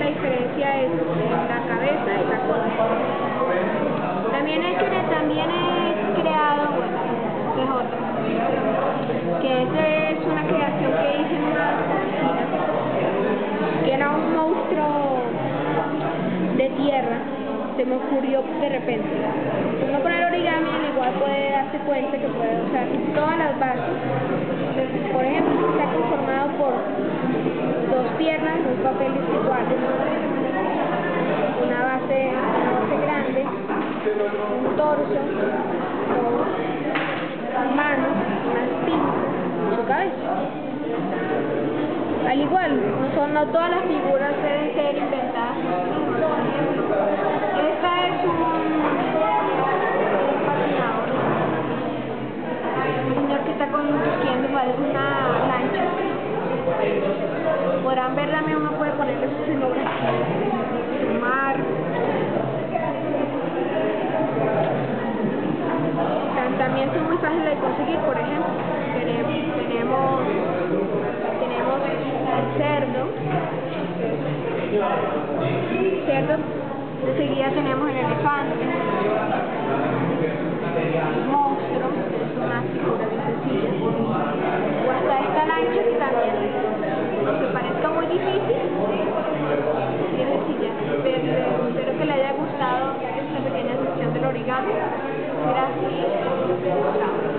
la diferencia es la cabeza y la cola. También he, también he creado, bueno, es otro, que ese es una creación que hice en una cocina, que era un monstruo de tierra, se me ocurrió de repente. Uno poner origami, igual puede darse cuenta que puede usar todas las bases. Por ejemplo, está conformado por dos piernas, dos papeles iguales, una base, una base grande, un torso, dos manos, unas pinzas su cabeza. Al igual, son, no todas las figuras deben ser inventadas. también son muy fáciles de conseguir, por ejemplo, tenemos, tenemos, tenemos el cerdo, cerdo, enseguida tenemos el elefante, el monstruo, que es una figura bien sencilla, o hasta esta lancha que también, aunque parezca muy difícil, es sencilla, pero espero que le haya gustado esta pequeña sección del origami. Gracias.